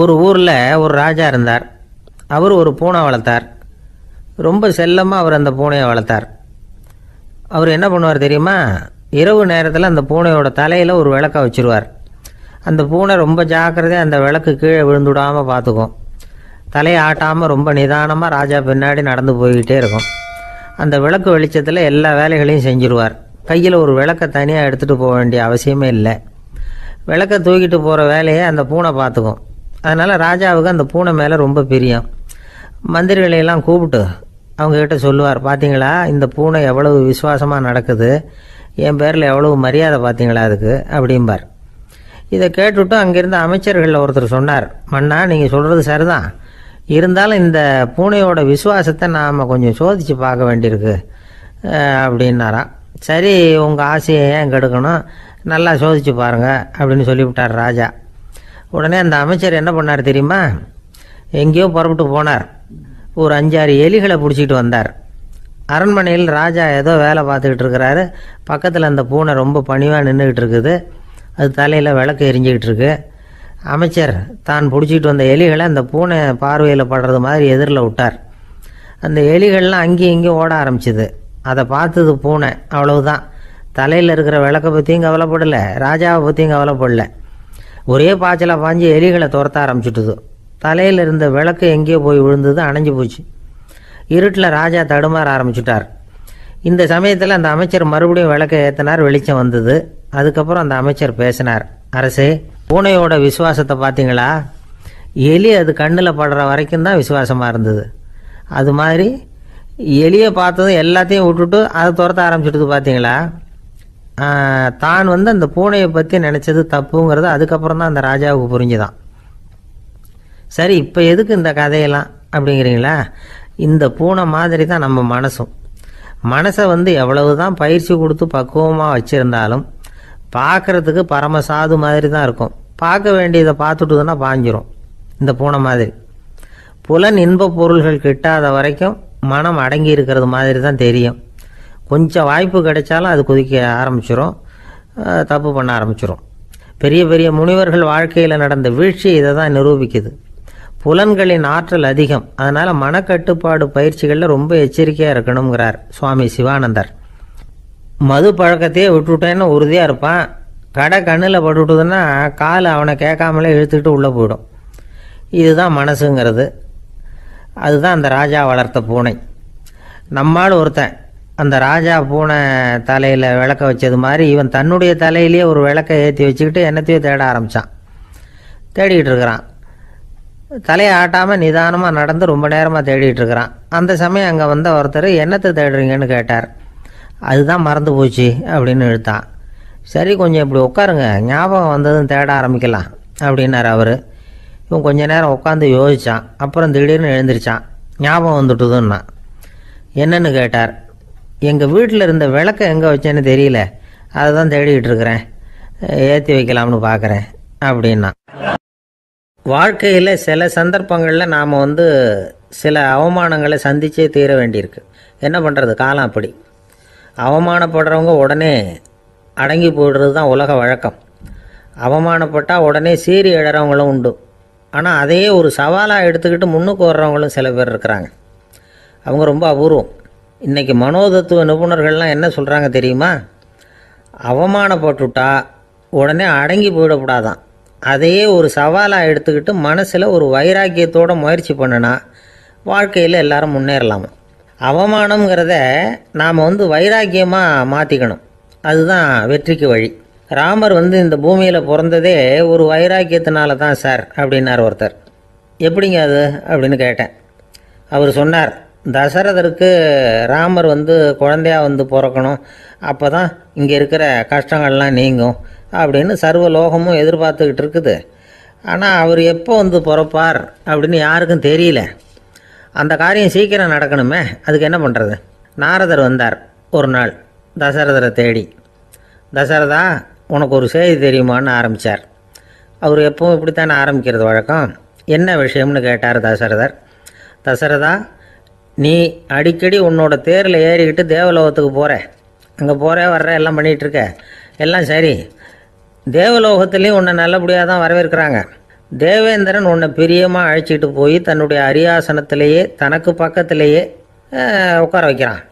ஒரு ஊரில் ஒரு ராஜா இருந்தார். அவர் ஒரு பூனை வளர்த்தார். ரொம்ப செல்லமாக அவர் அந்த பூனையை வளர்த்தார். அவர் என்ன பண்ணுவார் தெரியுமா? இரவு நேரத்தில் அந்த பூனையோட தலையில் ஒரு விளக்க வச்சுருவார். அந்த பூனை ரொம்ப ஜாக்கிரதையாக அந்த விளக்கு கீழே விழுந்துடாமல் பார்த்துக்கும். தலையை ஆட்டாமல் ரொம்ப நிதானமாக ராஜா பின்னாடி நடந்து போய்கிட்டே இருக்கும். அந்த விளக்கு வெளிச்சத்தில் எல்லா வேலைகளையும் செஞ்சுருவார். கையில் ஒரு விளக்கை தனியாக எடுத்துகிட்டு போக வேண்டிய அவசியமே இல்லை. விளக்கை தூக்கிட்டு போகிற வேலையை அந்த பூனை பார்த்துக்கும். அதனால் ராஜாவுக்கு அந்த பூனை மேலே ரொம்ப பிரியம். மந்திரிகளையெல்லாம் கூப்பிட்டு அவங்கக்கிட்ட சொல்லுவார் பார்த்தீங்களா இந்த பூனை எவ்வளவு விசுவாசமாக நடக்குது? என் பேரில் எவ்வளவு மரியாதை பார்த்தீங்களா அதுக்கு? அப்படிம்பார். இதை கேட்டுவிட்டு அங்கேருந்து அமைச்சர்களில் ஒருத்தர் சொன்னார் மன்னா நீங்கள் சொல்கிறது சரிதான். இருந்தாலும் இந்த பூனையோட விசுவாசத்தை நாம் கொஞ்சம் சோதித்து பார்க்க வேண்டியிருக்கு. அப்படின்னாராம். சரி உங்கள் ஆசையை ஏன் கெடுக்கணும்? நல்லா சோதித்து பாருங்கள் அப்படின்னு சொல்லிவிட்டார் ராஜா. உடனே அந்த அமைச்சர் என்ன பண்ணார் தெரியுமா? எங்கேயோ புறப்பட்டு போனார். ஒரு அஞ்சாறு எலிகளை பிடிச்சிட்டு வந்தார். அரண்மனையில் ராஜா ஏதோ வேலை பார்த்துக்கிட்டு இருக்கிறாரு. பக்கத்தில் அந்த பூனை ரொம்ப பணிவாக நின்றுக்கிட்டு இருக்குது. அது தலையில் விளக்கு எரிஞ்சிக்கிட்டு இருக்கு. அமைச்சர் தான் பிடிச்சிட்டு வந்த எலிகளை அந்த பூனை பார்வையில் படுறது மாதிரி எதிரில் விட்டார். அந்த எலிகள்லாம் அங்கேயும் இங்கேயும் ஓட ஆரம்பிச்சுது. அதை பார்த்தது பூனை. அவ்வளவுதான். தலையில் இருக்கிற விளக்கை பற்றியும் கவலைப்படலை. ராஜாவை பற்றியும் கவலைப்படல. ஒரே பாய்ச்சலாக பாஞ்சு எலிகளை துரத்த ஆரம்பிச்சுட்டுது. தலையில் இருந்த விளக்கு எங்கேயோ போய் விழுந்தது அணைஞ்சு போச்சு. இருட்டில் ராஜா தடுமாற ஆரம்பிச்சுட்டார். இந்த சமயத்தில் அந்த அமைச்சர் மறுபடியும் விளக்கை ஏற்றினார் வெளிச்சம் வந்தது. அதுக்கப்புறம் அந்த அமைச்சர் பேசினார் அரசே பூனையோட விசுவாசத்தை பார்த்தீங்களா எலி அது கண்ணில் படுற வரைக்கும் தான் விசுவாசமாக இருந்தது. அது மாதிரி எலியை பார்த்ததும் எல்லாத்தையும் விட்டுட்டு அதை துரத்த ஆரம்பிச்சுட்டுது பார்த்தீங்களா தான் வந்து அந்த பூனையை பற்றி நினச்சது தப்புங்கிறது அதுக்கப்புறம் தான் அந்த ராஜாவுக்கு புரிஞ்சுதான். சரி இப்போ எதுக்கு இந்த கதையெல்லாம் அப்படிங்கிறீங்களா? இந்த பூனை மாதிரி தான் நம்ம மனசும். மனசை வந்து எவ்வளவு தான் பயிற்சி கொடுத்து பக்குவமாக வச்சுருந்தாலும் பார்க்குறதுக்கு பரம சாது மாதிரி தான் இருக்கும். பார்க்க வேண்டியதை பார்த்துட்டுதுன்னா பாஞ்சிரும் இந்த பூனை மாதிரி. புலன் இன்பப் பொருள்கள் கிட்டாத வரைக்கும் மனம் அடங்கி இருக்கிறது மாதிரி தான் தெரியும். கொஞ்சம் வாய்ப்பு கிடைச்சாலும் அது குதிக்க ஆரம்பிச்சிடும் தப்பு பண்ண ஆரம்பிச்சிடும் பெரிய பெரிய முனிவர்கள் வாழ்க்கையில் நடந்த வீழ்ச்சி இதை தான் நிரூபிக்குது. புலன்களின் ஆற்றல் அதிகம். அதனால் மனக்கட்டுப்பாடு பயிற்சிகளில் ரொம்ப எச்சரிக்கையாக இருக்கணுங்கிறார் சுவாமி சிவானந்தர். மது பழக்கத்தையே விட்டுவிட்டேன்னு உறுதியாக இருப்பான். கடை கண்ணில் பட்டுவிட்டுதுன்னா கால் அவனை கேட்காமலே இழுத்துக்கிட்டு உள்ளே போயிடும். இதுதான் மனசுங்கிறது. அதுதான் அந்த ராஜா வளர்த்த பூனை. நம்மால் ஒருத்தன் அந்த ராஜா பூனை தலையில் விளக்க வச்சது மாதிரி இவன் தன்னுடைய தலையிலேயே ஒரு விளக்கை ஏற்றி வச்சுக்கிட்டு என்னத்தையோ தேட ஆரம்பித்தான் தேடிக்கிட்டு இருக்கிறான். தலையை ஆட்டாமல் நிதானமாக நடந்து ரொம்ப நேரமாக தேடிட்டு இருக்கிறான். அந்த சமயம் அங்கே வந்த ஒருத்தர் என்னத்தை தேடுறீங்கன்னு கேட்டார். அதுதான் மறந்து போச்சு அப்படின்னு இழுத்தான். சரி கொஞ்சம் இப்படி உட்காருங்க. ஞாபகம் வந்ததும் தேட ஆரம்பிக்கலாம் அப்படின்னார் அவர். இவன் கொஞ்ச நேரம் உட்காந்து யோசித்தான் அப்புறம் திடீர்னு எழுந்திரிச்சான். ஞாபகம் வந்துட்டுதுன்னா என்னன்னு கேட்டார். எங்கள் வீட்டில் இருந்த விளக்கை எங்கே வச்சேன்னு தெரியல. அதை தான் தேடிக்கிட்டு இருக்கிறேன். ஏற்றி வைக்கலாம்னு பார்க்குறேன் அப்படின்னா. வாழ்க்கையில் சில சந்தர்ப்பங்களில் நாம் வந்து சில அவமானங்களை சந்திச்சே தீர வேண்டியிருக்கு. என்ன பண்ணுறது காலம் அப்படி. அவமானப்படுறவங்க உடனே அடங்கி போயிடுறது தான் உலக வழக்கம். அவமானப்பட்டால் உடனே சீறி எழுறவங்களும் உண்டு. ஆனால் அதையே ஒரு சவாலாக எடுத்துக்கிட்டு முன்னுக்கு வர்றவங்களும் சில பேர் இருக்கிறாங்க. அவங்க ரொம்ப அபூர்வம். இன்றைக்கி மனோதத்துவ நிபுணர்கள்லாம் என்ன சொல்கிறாங்க தெரியுமா? அவமானப்பட்டுட்டா உடனே அடங்கி போயிடக்கூடாதான். அதையே ஒரு சவாலாக எடுத்துக்கிட்டு மனசில் ஒரு வைராக்கியத்தோடு முயற்சி பண்ணினா வாழ்க்கையில் எல்லாரும் முன்னேறலாமா? அவமானம்ங்கிறத நாம் வந்து வைராக்கியமாக மாற்றிக்கணும் அதுதான் வெற்றிக்கு வழி. ராமர் வந்து இந்த பூமியில் பிறந்ததே ஒரு வைராக்கியத்தினால தான் சார் அப்படின்னார் ஒருத்தர். எப்படிங்க அது? அப்படின்னு கேட்டேன். அவர் சொன்னார் தசரதருக்கு ராமர் வந்து குழந்தையா வந்து பிறக்கணும். அப்போ தான் இங்கே இருக்கிற கஷ்டங்கள்லாம் நீங்கும் அப்படின்னு சர்வ லோகமும் எதிர்பார்த்துக்கிட்டு இருக்குது. ஆனால் அவர் எப்போ வந்து பிறப்பார் அப்படின்னு யாருக்கும் தெரியல. அந்த காரியம் சீக்கிரம் நடக்கணுமே. அதுக்கு என்ன பண்ணுறது நாரதர் வந்தார் ஒரு நாள் தசரதரை தேடி. தசரதா உனக்கு ஒரு செய்தி தெரியுமான்னு ஆரம்பித்தார் அவர் எப்பவும் இப்படித்தானே ஆரம்பிக்கிறது வழக்கம். என்ன விஷயம்னு கேட்டார் தசரதர். தசரதா நீ அடிக்கடி உன்னோட தேரில் ஏறிக்கிட்டு தேவலோகத்துக்கு போகிற அங்கே போகிற வர்ற எல்லாம் பண்ணிகிட்டு இருக்க எல்லாம் சரி. தேவலோகத்துலேயும் உன்னை நல்லபடியாக தான் வரவேற்கிறாங்க. தேவேந்திரன் உன்னை பிரியமாக அழைச்சிட்டு போய் தன்னுடைய அரியாசனத்திலேயே தனக்கு பக்கத்திலேயே உட்கார வைக்கிறான்.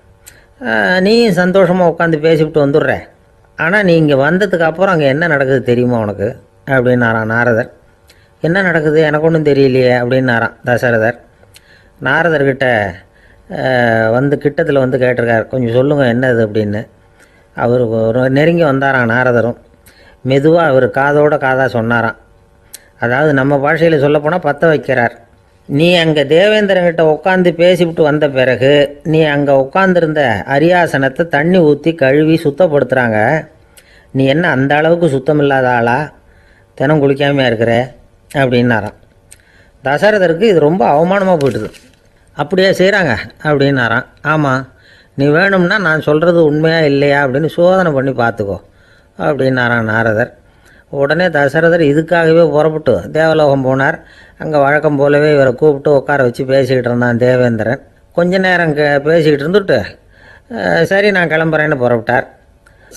நீயும் சந்தோஷமாக உட்காந்து பேசிவிட்டு வந்துடுற. ஆனால் நீ இங்கே வந்ததுக்கு அப்புறம் அங்கே என்ன நடக்குது தெரியுமா உனக்கு? அப்படின்னாரான் நாரதர். என்ன நடக்குது? எனக்கு ஒன்றும் தெரியலையே அப்படின்னாரான் தசரதர். நாரதர்கிட்ட வந்து கிட்டத்தில் வந்து கேட்டிருக்கார். கொஞ்சம் சொல்லுங்கள் என்னது அப்படின்னு. அவர் ஒரு நெருங்கி வந்தாராம் நாரதரும். மெதுவாக அவர் காதோட காதாக சொன்னாராம். அதாவது நம்ம பாஷையில் சொல்லப்போனால் பற்ற வைக்கிறார். நீ அங்கே தேவேந்திரங்கிட்ட உட்காந்து பேசிவிட்டு வந்த பிறகு நீ அங்கே உட்காந்துருந்த அரியாசனத்தை தண்ணி ஊற்றி கழுவி சுத்தப்படுத்துகிறாங்க நீ என்ன அந்த அளவுக்கு சுத்தம் இல்லாத ஆளா? தினம் குளிக்காமையாக இருக்கிற? அப்படின்னாராம். தசரதருக்கு இது ரொம்ப அவமானமாக போயிட்டுது. அப்படியே செய்கிறாங்க அப்படின்னாராம். ஆமாம் நீ வேணும்னா நான் சொல்கிறது உண்மையாக இல்லையா அப்படின்னு சோதனை பண்ணி பார்த்துக்கோ அப்படின்னாராம் நாரதர். உடனே தசரதர் இதுக்காகவே புறப்பட்டு தேவலோகம் போனார். அங்கே வழக்கம் போலவே இவரை கூப்பிட்டு உட்கார வச்சு பேசிக்கிட்டு இருந்தான் தேவேந்திரன். கொஞ்ச நேரம் க பேசிக்கிட்டு இருந்துட்டு சரி நான் கிளம்புறேன்னு புறப்பட்டார்.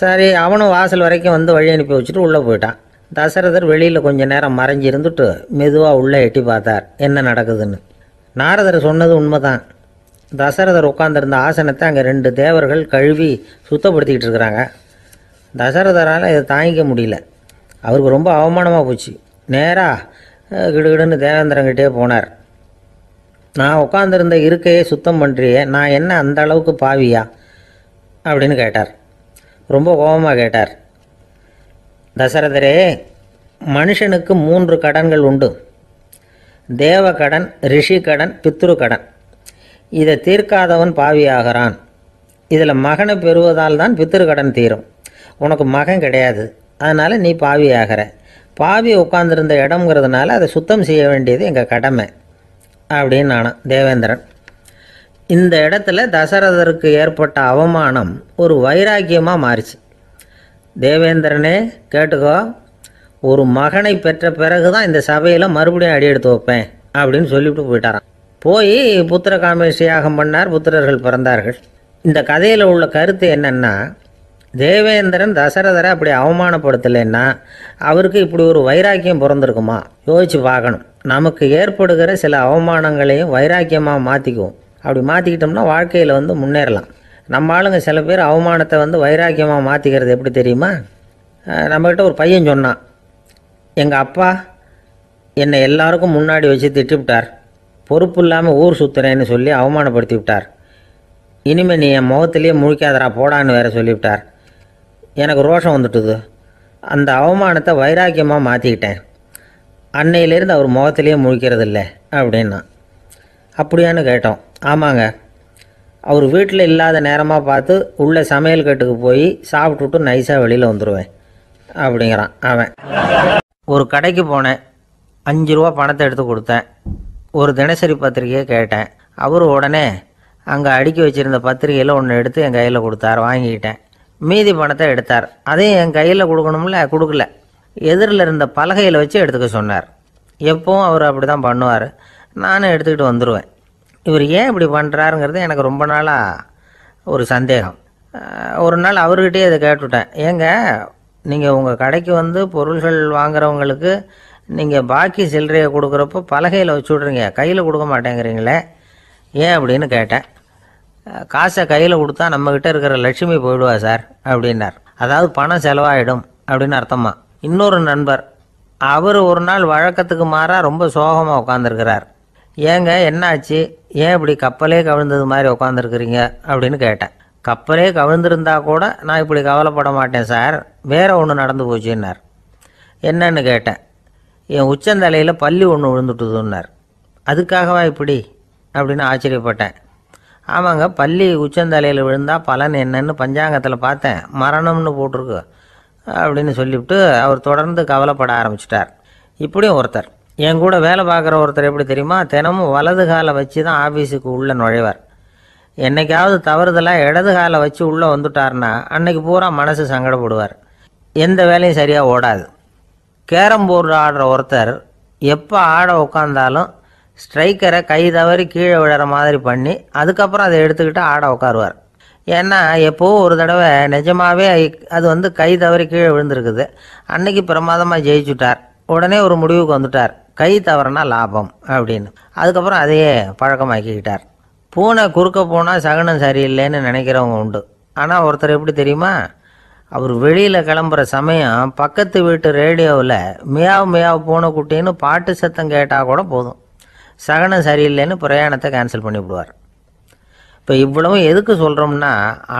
சரி அவனும் வாசல் வரைக்கும் வந்து வழி அனுப்பி வச்சுட்டு உள்ளே போயிட்டான். தசரதர் வெளியில் கொஞ்ச நேரம் மறைஞ்சு இருந்துட்டு மெதுவாக உள்ளே எட்டி பார்த்தார் என்ன நடக்குதுன்னு. நாரதர் சொன்னது உண்மைதான். தசரதர் உட்காந்துருந்த ஆசனத்தை அங்கே ரெண்டு தேவர்கள் கழுவி சுத்தப்படுத்திக்கிட்டு இருக்கிறாங்க. தசரதரால் இதை தாங்கிக்க முடியல. அவருக்கு ரொம்ப அவமானமாக போச்சு. நேராக கிடுகிடுன்னு தேவேந்திரங்கிட்டே போனார். நான் உட்காந்துருந்த இருக்கையே சுத்தம் பண்ணுறியே நான் என்ன அந்த அளவுக்கு பாவியா? அப்படின்னு கேட்டார். ரொம்ப கோபமாக கேட்டார். தசரதரே மனுஷனுக்கு மூன்று கடன்கள் உண்டு. தேவ கடன் பித்ருக்கடன் பித்ரு கடன் இதை தீர்க்காதவன் பாவியாகிறான். இதில் மகனை பெறுவதால் தான் பித்ரு கடன் தீரும். உனக்கு மகன் கிடையாது. அதனால் நீ பாவியாகிற. பாவி உட்கார்ந்துருந்த இடம்ங்கிறதுனால அதை சுத்தம் செய்ய வேண்டியது எங்கள் கடமை. அப்படின்னு நானும் தேவேந்திரன். இந்த இடத்துல தசரதருக்கு ஏற்பட்ட அவமானம் ஒரு வைராக்கியமாக மாறிச்சு. தேவேந்திரனே கேட்டுக்கோ. ஒரு மகனை பெற்ற பிறகு தான் இந்த சபையில் மறுபடியும் அடி எடுத்து வைப்பேன் அப்படின்னு சொல்லிவிட்டு போயிட்டாராம். போய் புத்திர காமேஷ் யாகம் பண்ணார் புத்திரர்கள் பிறந்தார்கள். இந்த கதையில் உள்ள கருத்து என்னென்னா தேவேந்திரன் தசரதரை அப்படி அவமானப்படுத்தலைன்னா அவருக்கு இப்படி ஒரு வைராக்கியம் பிறந்திருக்குமா? யோசிச்சு பார்க்கணும். நமக்கு ஏற்படுகிற சில அவமானங்களையும் வைராக்கியமாக மாற்றிக்குவோம் அப்படி மாற்றிக்கிட்டோம்னா வாழ்க்கையில் வந்து முன்னேறலாம். நம்ம ஆளுங்க சில பேர் அவமானத்தை வந்து வைராக்கியமாக மாற்றிக்கிறது எப்படி தெரியுமா? நம்மக்கிட்ட ஒரு பையன் சொன்னான் எங்கள் அப்பா என்னை எல்லாருக்கும் முன்னாடி வச்சு திட்டுவிட்டார். பொறுப்பு இல்லாமல் ஊர் சுற்றுறேன்னு சொல்லி அவமானப்படுத்தி விட்டார். இனிமேல் நீ என் முகத்திலேயே முழிக்காதரா போடான்னு வேற சொல்லிவிட்டார். எனக்கு ரோஷம் வந்துட்டுது. அந்த அவமானத்தை வைராக்கியமாக மாற்றிக்கிட்டேன் அன்னையிலேருந்து அவர் முகத்திலேயே முழிக்கிறது இல்லை அப்படின்னா. அப்படியான்னு கேட்டோம். ஆமாங்க. அவர் வீட்டில் இல்லாத நேரமாக பார்த்து உள்ளே சமையல் கட்டுக்கு போய் சாப்பிட்டுட்டு நைஸாக வெளியில் வந்துடுவேன் அப்படிங்கிறான் அவன். ஒரு கடைக்கு போனேன். அஞ்சு ரூபா பணத்தை எடுத்து கொடுத்தேன். ஒரு தினசரி பத்திரிக்கையை கேட்டேன். அவர் உடனே அங்கே அடுக்கி வச்சுருந்த பத்திரிக்கையில் ஒன்று எடுத்து என் கையில் கொடுத்தார். வாங்கிக்கிட்டேன். மீதி பணத்தை எடுத்தார். அதையும் என் கையில் கொடுக்கணும்ல? கொடுக்கல. எதிரில் இருந்த பலகையில் வச்சு எடுத்துக்க சொன்னார். எப்பவும் அவர் அப்படி தான் பண்ணுவார். நானும் எடுத்துக்கிட்டு வந்துடுவேன் இவர் ஏன் இப்படி பண்ணுறாருங்கிறது எனக்கு ரொம்ப நாளாக ஒரு சந்தேகம். ஒரு நாள் அவர்கிட்டயே இதை கேட்டுவிட்டேன். ஏங்க நீங்கள் உங்கள் கடைக்கு வந்து பொருள்கள் வாங்குறவங்களுக்கு நீங்கள் பாக்கி சில்லறையை கொடுக்குறப்போ பலகையில் வச்சு விட்றீங்க. கையில் கொடுக்க மாட்டேங்கிறீங்களே. ஏன் அப்படின்னு கேட்டேன். காசை கையில் கொடுத்தா நம்மக்கிட்ட இருக்கிற லட்சுமி போயிடுவா சார் அப்படின்னார். அதாவது பணம் செலவாயிடும் அப்படின்னு அர்த்தமா? இன்னொரு நண்பர் அவர் ஒரு நாள் வழக்கத்துக்கு மாறாக ரொம்ப சோகமாக உட்காந்துருக்கிறார் ஏங்க என்னாச்சு? ஏன் இப்படி கப்பலே கவிழ்ந்தது மாதிரி உட்காந்துருக்குறீங்க அப்படின்னு கேட்டேன். கப்பலே கவிழ்ந்திருந்தா கூட நான் இப்படி கவலைப்பட மாட்டேன் சார். வேற ஒன்று நடந்து போச்சுன்னார். என்னன்னு கேட்டேன். என் உச்சந்தலையில் பள்ளி ஒன்று விழுந்துட்டுதுன்னார். அதுக்காகவா இப்படி? அப்படின்னு ஆச்சரியப்பட்டேன். ஆமாங்க பள்ளி உச்சந்தலையில் விழுந்தால் பலன் என்னன்னு பஞ்சாங்கத்தில் பார்த்தேன். மரணம்னு போட்டிருக்கு அப்படின்னு சொல்லிவிட்டு அவர் தொடர்ந்து கவலைப்பட ஆரம்பிச்சிட்டார். இப்படியும் ஒருத்தர். என் கூட வேலை பார்க்குற ஒருத்தர் எப்படி தெரியுமா? தினமும் வலது காலை வச்சு தான் ஆஃபீஸுக்கு உள்ளே நுழைவார். என்னைக்காவது தவறுதலாக இடது காலை வச்சு உள்ளே வந்துட்டார்னா அன்னைக்கு பூரா மனசு சங்கடப்படுவார். எந்த வேலையும் சரியாக ஓடாது. கேரம் போர்டு ஆடுற ஒருத்தர் எப்போ ஆட உட்காந்தாலும் ஸ்ட்ரைக்கரை கை தவறி கீழே விழுற மாதிரி பண்ணி அதுக்கப்புறம் அதை எடுத்துக்கிட்டு ஆட உட்காருவார் ஏன்னா எப்போவும் ஒரு தடவை நிஜமாகவே அது வந்து கை தவறி கீழே விழுந்திருக்குது. அன்னைக்கு பிரமாதமாக ஜெயிச்சுட்டார். உடனே ஒரு முடிவுக்கு வந்துட்டார். கை தவறுனா லாபம் அப்படின்னு. அதுக்கப்புறம் அதையே பழக்கமாக்கிக்கிட்டார். பூனை குறுக்க போனால் சகனம் சரியில்லைன்னு நினைக்கிறவங்க உண்டு. ஆனால் ஒருத்தர் எப்படி தெரியுமா? அவர் வெளியில் கிளம்புற சமயம் பக்கத்து வீட்டு ரேடியோவில் மியாவ் மியாவ் பூனை குட்டின்னு பாட்டு சத்தம் கேட்டால் கூட போதும். சகனம் சரியில்லைன்னு பிரயாணத்தை கேன்சல் பண்ணிவிடுவார் இப்போ இவ்வளவும் எதுக்கு சொல்கிறோம்னா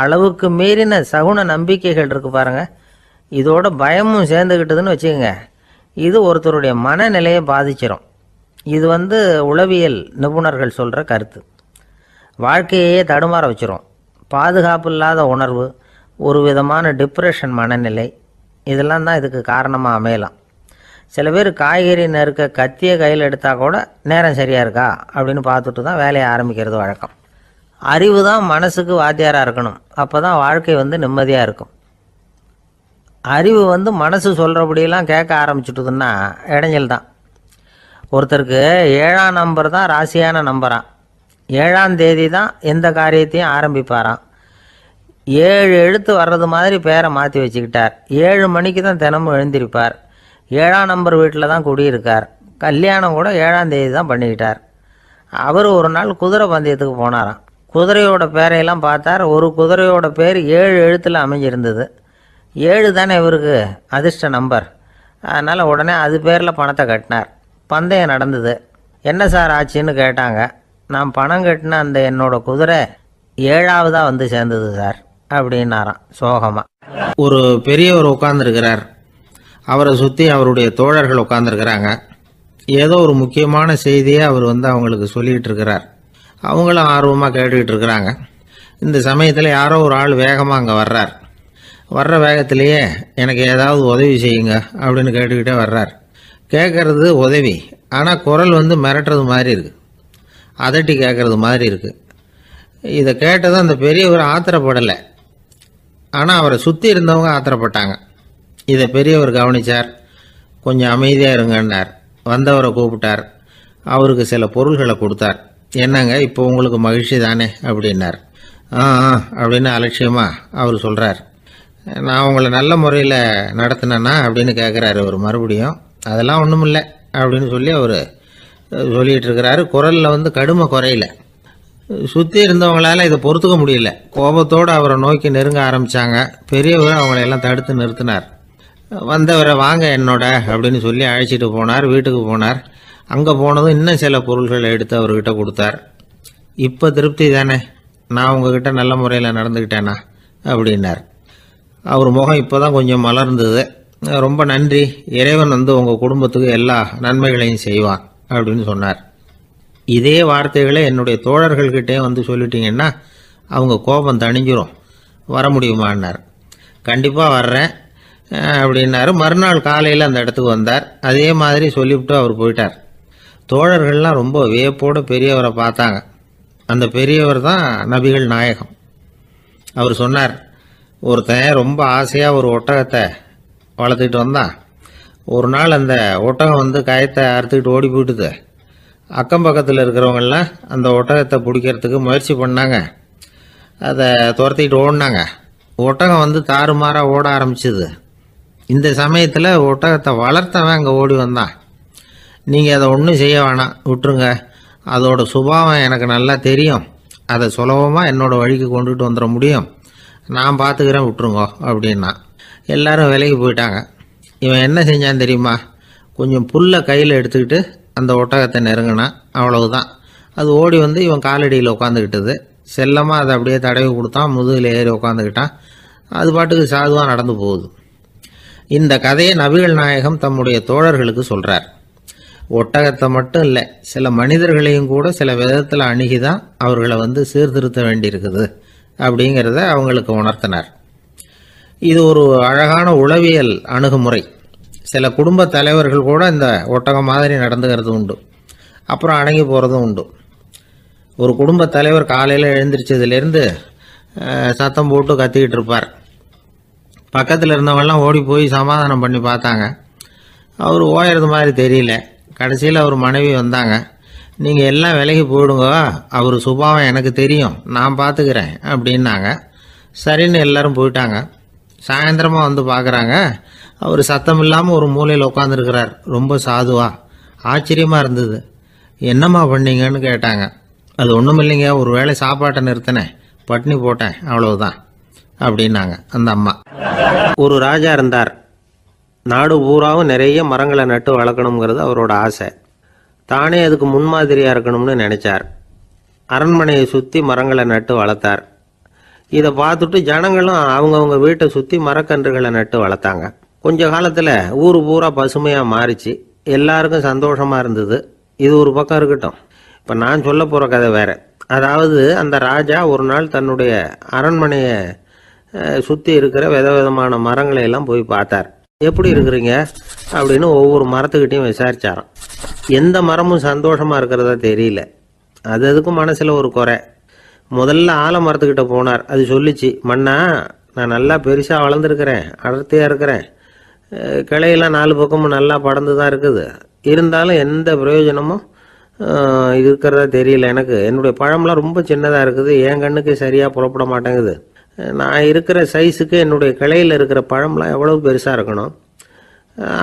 அளவுக்கு மீறின சகுன நம்பிக்கைகள் இருக்குது பாருங்கள் இதோட பயமும் சேர்ந்துக்கிட்டதுன்னு வச்சுக்கோங்க. இது ஒருத்தருடைய மனநிலையை பாதிச்சிடும் இது வந்து உளவியல் நிபுணர்கள் சொல்கிற கருத்து. வாழ்க்கையே தடுமாற வச்சிரும். பாதுகாப்பு இல்லாத உணர்வு ஒரு விதமான டிப்ரெஷன் மனநிலை இதெல்லாம் தான் இதுக்கு காரணமாக அமையலாம். சில பேர் காய்கறி நறுக்க கத்தியை கையில் எடுத்தால் கூட நேரம் சரியாக இருக்கா? அப்படின்னு பார்த்துட்டு தான் வேலையை ஆரம்பிக்கிறது வழக்கம். அறிவு தான் மனசுக்கு வாத்தியாராக இருக்கணும். அப்போ தான் வாழ்க்கை வந்து நிம்மதியாக இருக்கும். அறிவு வந்து மனசு சொல்கிறபடியெல்லாம் கேட்க ஆரம்பிச்சுட்டுதுன்னா இடைஞ்சல் தான். ஒருத்தருக்கு ஏழாம் நம்பர் தான் ராசியான நம்பராக ஏழாம் தேதி தான் எந்த காரியத்தையும் ஆரம்பிப்பாராம். ஏழு எழுத்து வர்றது மாதிரி பேரை மாற்றி வச்சுக்கிட்டார். ஏழு மணிக்கு தான் தினமும் எழுந்திருப்பார். ஏழாம் நம்பர் வீட்டில் தான் குடியிருக்கார். கல்யாணம் கூட ஏழாம் தேதி தான் பண்ணிக்கிட்டார். அவர் ஒரு நாள் குதிரை பந்தயத்துக்கு போனாராம். குதிரையோட பேரையெல்லாம் பார்த்தார். ஒரு குதிரையோட பேர் ஏழு எழுத்தில் அமைஞ்சிருந்தது. ஏழு தானே இவருக்கு அதிர்ஷ்ட நம்பர். அதனால் உடனே அது பேரில் பணத்தை கட்டினார். பந்தயம் நடந்தது. என்ன சார் ஆச்சுன்னு கேட்டாங்க. நான் பணம் கட்டின அந்த என்னோட குதிரை ஏழாவதாக வந்து சேர்ந்தது சார் அப்படின்னாராம் சோகமாக ஒரு பெரியவர் உட்காந்துருக்கிறார் அவரை சுற்றி அவருடைய தோழர்கள் உட்காந்துருக்கிறாங்க ஏதோ ஒரு முக்கியமான செய்தியை அவர் வந்து அவங்களுக்கு சொல்லிகிட்டு இருக்கிறார். அவங்களும் ஆர்வமாக கேட்டுக்கிட்டு இருக்கிறாங்க. இந்த சமயத்தில் யாரோ ஒரு ஆள் வேகமாக அங்கே வர்றார். வர்ற வேகத்திலேயே எனக்கு ஏதாவது உதவி செய்யுங்க அப்படின்னு கேட்டுக்கிட்டே வர்றார். கேட்கறது உதவி ஆனால் குரல் வந்து மிரட்டுறது மாதிரி இருக்குது அதட்டி கேட்குறது மாதிரி இருக்குது இதை கேட்டதும் அந்த பெரியவர் ஆத்திரப்படலை. ஆனால் அவரை சுற்றி இருந்தவங்க ஆத்திரப்பட்டாங்க. இதை பெரியவர் கவனிச்சார். கொஞ்சம் அமைதியாக இருங்கன்னார். வந்தவரை கூப்பிட்டார். அவருக்கு சில பொருள்களை கொடுத்தார். என்னங்க இப்போ உங்களுக்கு மகிழ்ச்சி தானே? அப்படின்னார். ஆ ஆ அப்படின்னு அலட்சியமாக அவர் சொல்கிறார் நான் உங்களை நல்ல முறையில் நடத்தினேன்னா அப்படின்னு கேட்குறாரு அவர் மறுபடியும். அதெல்லாம் ஒன்றும் இல்லை அப்படின்னு சொல்லி அவர் சொல்லிகிட்டு இருக்கிறாரு குரலில் வந்து கடுமை குறையில. சுற்றி இருந்தவங்களால இதை பொறுத்துக்க முடியல. கோபத்தோடு அவரை நோக்கி நெருங்க ஆரம்பித்தாங்க பெரியவர் அவங்களையெல்லாம் தடுத்து நிறுத்தினார். வந்தவரை வாங்க என்னோட அப்படின்னு சொல்லி அழைச்சிட்டு போனார் வீட்டுக்கு போனார். அங்கே போனதும் இன்னும் சில பொருள்களை எடுத்து அவர்கிட்ட கொடுத்தார். இப்போ திருப்தி தானே? நான் உங்ககிட்ட நல்ல முறையில் நடந்துக்கிட்டேனா? அப்படின்னார். அவர் முகம் இப்போ தான் கொஞ்சம் மலர்ந்தது. ரொம்ப நன்றி. இறைவன் வந்து உங்கள் குடும்பத்துக்கு எல்லா நன்மைகளையும் செய்வான். அப்படின்னு சொன்னார். இதே வார்த்தைகளை என்னுடைய தோழர்கள்கிட்டே வந்து சொல்லிட்டீங்கன்னா அவங்க கோபம் தணிஞ்சிரும். வர முடியுமான்னார். கண்டிப்பாக வர்றேன் அப்படின்னாரு. மறுநாள் காலையில் அந்த இடத்துக்கு வந்தார். அதே மாதிரி சொல்லிவிட்டு அவர் போயிட்டார். தோழர்கள்லாம் ரொம்ப வியப்போடு பெரியவரை பார்த்தாங்க. அந்த பெரியவர் தான் நபிகள் நாயகம். அவர் சொன்னார் ஒருத்தன் ரொம்ப ஆசையாக ஒரு ஒட்டகத்தை வளர்த்துக்கிட்டு வந்தான். ஒரு நாள் அந்த ஒட்டகம் வந்து கயத்தை அறுத்துக்கிட்டு ஓடி போயிட்டுது. அக்கம் பக்கத்தில் இருக்கிறவங்கெல்லாம் அந்த ஒட்டகத்தை பிடிக்கிறதுக்கு முயற்சி பண்ணாங்க. அதை துரத்திக்கிட்டு ஓடினாங்க. ஒட்டகம் வந்து தாறுமாறாக ஓட ஆரம்பிச்சுது. இந்த சமயத்தில் ஒட்டகத்தை வளர்த்தவன் அங்கே ஓடி வந்தான். நீங்கள் அதை ஒன்றும் செய்ய வேணாம் விட்டுருங்க. அதோட சுபாவம் எனக்கு நல்லா தெரியும். அதை சுலபமாக என்னோடய வழிக்கு கொண்டுட்டு வந்துட முடியும். நான் பார்த்துக்கிறேன் விட்டுருங்க அப்படின்னா. எல்லோரும் விலைக்கு போயிட்டாங்க. இவன் என்ன செஞ்சான் தெரியுமா? கொஞ்சம் புல்லை கையில் எடுத்துக்கிட்டு அந்த ஒட்டகத்தை நெருங்கினான். அவ்வளவுதான். அது ஓடி வந்து இவன் காலடியில் உட்காந்துக்கிட்டது செல்லமாக அதை அப்படியே தடவி கொடுத்தான். முதுகில் ஏறி உட்காந்துக்கிட்டான் அது பாட்டுக்கு சாதுவாக நடந்து போகுது. இந்த கதையை நபிகள் நாயகம் தம்முடைய தோழர்களுக்கு சொல்கிறார் ஒட்டகத்தை மட்டும் இல்லை சில மனிதர்களையும் கூட சில விதத்தில் அணுகி தான் அவர்களை வந்து சீர்திருத்த வேண்டியிருக்குது அப்படிங்கிறத அவங்களுக்கு உணர்த்தினார். இது ஒரு அழகான உளவியல் அணுகுமுறை. சில குடும்ப தலைவர்கள் கூட இந்த ஒட்டகம் மாதிரி நடந்துக்கிறது உண்டு. அப்புறம் அடங்கி போகிறதும் உண்டு. ஒரு குடும்ப தலைவர் காலையில் எழுந்திரிச்சதுலேருந்து சத்தம் போட்டு கத்திக்கிட்டு இருப்பார். பக்கத்தில் இருந்தவெல்லாம் ஓடி போய் சமாதானம் பண்ணி பார்த்தாங்க. அவர் ஓயறது மாதிரி தெரியல. கடைசியில் அவர் மனைவி வந்தாங்க. நீங்கள் எல்லாம் விலகி போயிடுங்க. அவர் சுபாவம் எனக்கு தெரியும். நான் பார்த்துக்கிறேன் அப்படின்னாங்க. சரின்னு எல்லோரும் போயிட்டாங்க. சாயந்தரமாக வந்து பார்க்குறாங்க அவர் சத்தம் இல்லாமல் ஒரு மூலையில் உட்காந்துருக்கிறார் ரொம்ப சாதுவா. ஆச்சரியமாக இருந்தது. என்னம்மா பண்ணீங்கன்னு கேட்டாங்க. அது ஒன்றும் இல்லைங்க ஒரு வேளை சாப்பாட்டை நிறுத்தினேன் பட்னி போட்டேன் அவ்வளவுதான் அப்படின்னாங்க அந்த அம்மா. ஒரு ராஜா இருந்தார். நாடு பூராவும் நிறைய மரங்களை நட்டு வளர்க்கணுங்கிறது அவரோட ஆசை. தானே அதுக்கு முன்மாதிரியாக இருக்கணும்னு நினச்சார். அரண்மனையை சுற்றி மரங்களை நட்டு வளர்த்தார். இதை பார்த்துட்டு ஜனங்களும் அவங்கவுங்க வீட்டை சுற்றி மரக்கன்றுகளை நட்டு வளர்த்தாங்க. கொஞ்ச காலத்தில் ஊர் பூரா பசுமையாக மாறிச்சு. எல்லாருக்கும் சந்தோஷமாக இருந்தது. இது ஒரு பக்கம் இருக்கட்டும். இப்போ நான் சொல்ல போகிற கதை வேறு. அதாவது அந்த ராஜா ஒரு நாள் தன்னுடைய அரண்மனையை சுற்றி இருக்கிற வித விதமான மரங்களை எல்லாம் போய் பார்த்தார். எப்படி இருக்கிறீங்க? அப்படின்னு ஒவ்வொரு மரத்துக்கிட்டையும் விசாரிச்சாராம். எந்த மரமும் சந்தோஷமாக இருக்கிறதா தெரியல. அது அதுக்கும் மனசில் ஒரு குறை. முதல்ல ஆலமரத்துக்கிட்ட போனார். அது சொல்லிச்சு மண்ணா நான் நல்லா பெருசாக வளர்ந்துருக்கிறேன் அடர்த்தியாக இருக்கிறேன். கிளையெல்லாம் நாலு பக்கமும் நல்லா படர்ந்து தான் இருக்குது. இருந்தாலும் எந்த பிரயோஜனமும் இருக்கிறதா தெரியல எனக்கு. என்னுடைய பழம்லாம் ரொம்ப சின்னதாக இருக்குது. என் கண்ணுக்கு சரியாக புறப்பட மாட்டேங்குது. நான் இருக்கிற சைஸுக்கு என்னுடைய கிளையில் இருக்கிற பழம்லாம் எவ்வளோ பெருசாக இருக்கணும்?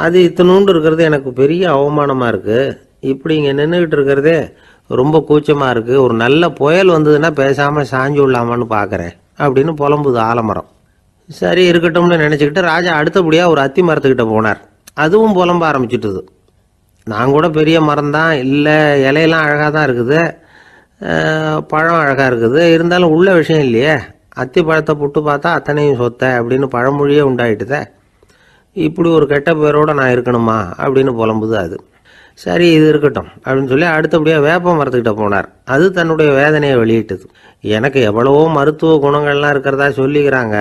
அது இத்தனூண்டு இருக்கிறது எனக்கு பெரிய அவமானமாக இருக்குது இப்படி இங்கே நின்றுக்கிட்டு இருக்கிறதே ரொம்ப கூச்சமாக இருக்குது ஒரு நல்ல புயல் வந்ததுன்னா பேசாமல் சாஞ்சு விடலாமான்னு பார்க்குறேன் அப்படின்னு புலம்புது ஆலமரம். சரி இருக்கட்டும்னு நினச்சிக்கிட்டு ராஜா அடுத்தபடியாக ஒரு அத்தி மரத்துக்கிட்ட போனார். அதுவும் புலம்ப ஆரம்பிச்சிட்டுது. நான் கூட பெரிய மரம் தான் இல்லை இலையெல்லாம் அழகாக தான் இருக்குது. பழம் அழகாக இருக்குது. இருந்தாலும் உள்ள விஷயம் இல்லையே. அத்தி பழத்தை புட்டு பார்த்தா அத்தனையும் சொத்தை அப்படின்னு பழமொழியே உண்டாயிட்டுதே. இப்படி ஒரு கெட்ட பேரோட நான் இருக்கணுமா அப்படின்னு புலம்புது அது. சரி இது இருக்கட்டும் அப்படின்னு சொல்லி அடுத்தபடியாக வேப்ப மரத்துக்கிட்ட போனார். அது தன்னுடைய வேதனையை வெளியிட்டது. எனக்கு எவ்வளவோ மருத்துவ குணங்கள்லாம் இருக்கிறதா சொல்லிக்கிறாங்க.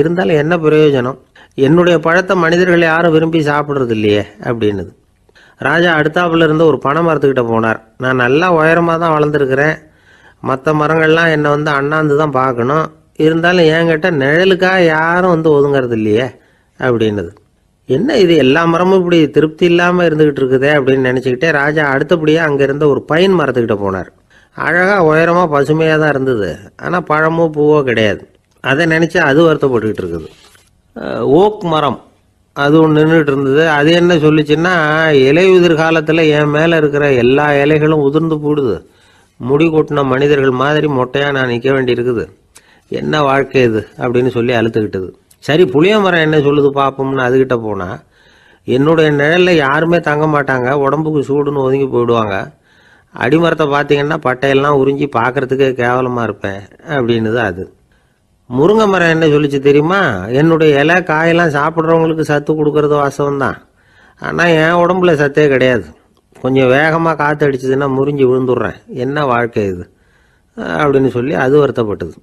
இருந்தாலும் என்ன பிரயோஜனம்? என்னுடைய பழத்தை மனிதர்கள் யாரும் விரும்பி சாப்பிட்றது இல்லையே அப்படின்னுது. ராஜா அடுத்தாப்புல இருந்து ஒரு பனை மரத்துக்கிட்ட போனார். நான் நல்லா உயரமாக தான் வளர்ந்துருக்கிறேன். மற்ற மரங்கள்லாம் என்னை வந்து அண்ணாந்து தான் பார்க்கணும். இருந்தாலும் என்கிட்ட நிழலுக்காக யாரும் வந்து ஒதுங்கிறது இல்லையே அப்படின்னுது. என்ன இது எல்லா மரமும் இப்படி திருப்தி இல்லாமல் இருந்துகிட்டு இருக்குதே அப்படின்னு நினச்சிக்கிட்டே ராஜா அடுத்தபடியாக அங்கே இருந்த ஒரு பைன் மரத்துக்கிட்ட போனார். அழகாக உயரமாக பசுமையாக தான் இருந்தது. ஆனால் பழமோ பூவோ கிடையாது. அதை நினச்சி அது வருத்தப்பட்டுக்கிட்டு இருக்குது. ஓக் மரம். அது ஒன்று நின்றுட்டு இருந்தது. அது என்ன சொல்லிச்சுன்னா இலையுதிர் காலத்தில் என் மேலே இருக்கிற எல்லா இலைகளும் உதிர்ந்து போடுது. முடி கொட்டின மனிதர்கள் மாதிரி மொட்டையாக நான் நிற்க வேண்டியிருக்குது. என்ன வாழ்க்கை இது? அப்படின்னு சொல்லி அழுத்துக்கிட்டது. சரி புளியமரம் என்ன சொல்லுது பார்ப்போம்னு அதுகிட்ட போனால் என்னுடைய நிழலில் யாருமே தங்க மாட்டாங்க உடம்புக்கு சூடுன்னு ஒதுங்கி போயிடுவாங்க. அடிமரத்தை பார்த்தீங்கன்னா பட்டையெல்லாம் உறிஞ்சி பார்க்கறதுக்கே கேவலமாக இருப்பேன் அப்படின்னுது அது. முருங்கை மரம் என்ன சொல்லிச்சு தெரியுமா? என்னுடைய இலை காயெல்லாம் சாப்பிட்றவங்களுக்கு சத்து கொடுக்கறது வாசம் தான் ஆனால் என் உடம்புல சத்தே கிடையாது. கொஞ்சம் வேகமாக காற்று அடிச்சதுன்னா முறிஞ்சு விழுந்துடுறேன். என்ன வாழ்க்கை இது? அப்படின்னு சொல்லி அது வருத்தப்பட்டது.